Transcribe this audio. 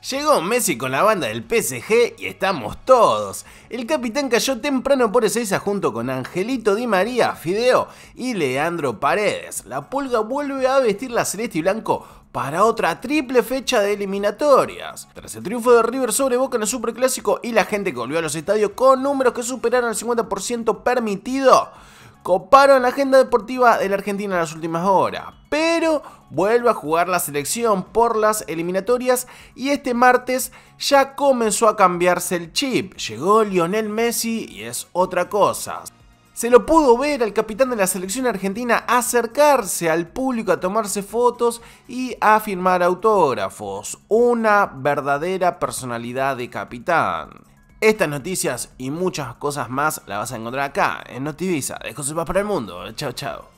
Llegó Messi con la banda del PSG y estamos todos. El capitán cayó temprano por Ezeiza junto con Angelito Di María, Fideo y Leandro Paredes. La pulga vuelve a vestir la celeste y blanco para otra triple fecha de eliminatorias. Tras el triunfo de River sobre Boca en el Superclásico y la gente que volvió a los estadios con números que superaron el 50% permitido, coparon la agenda deportiva de la Argentina en las últimas horas. Pero vuelve a jugar la selección por las eliminatorias y este martes ya comenzó a cambiarse el chip. Llegó Lionel Messi y es otra cosa. Se lo pudo ver al capitán de la selección argentina acercarse al público a tomarse fotos y a firmar autógrafos. Una verdadera personalidad de capitán. Estas noticias y muchas cosas más las vas a encontrar acá en Notivisa de José para el Mundo. Chao, chao.